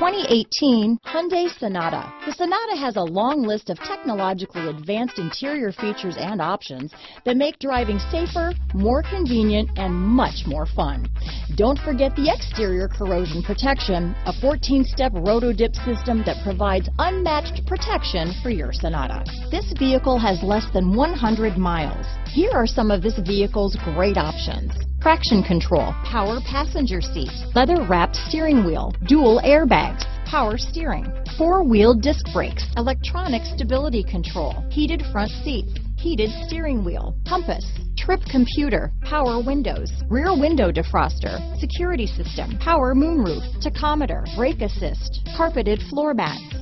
2018 Hyundai Sonata. The Sonata has a long list of technologically advanced interior features and options that make driving safer, more convenient, and much more fun. Don't forget the exterior corrosion protection, a 14-step roto-dip system that provides unmatched protection for your Sonata. This vehicle has less than 100 miles. Here are some of this vehicle's great options. Traction control, power passenger seat, leather wrapped steering wheel, dual airbags, power steering, four wheel disc brakes, electronic stability control, heated front seats, heated steering wheel, compass, trip computer, power windows, rear window defroster, security system, power moonroof, tachometer, brake assist, carpeted floor mats,